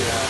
Yeah.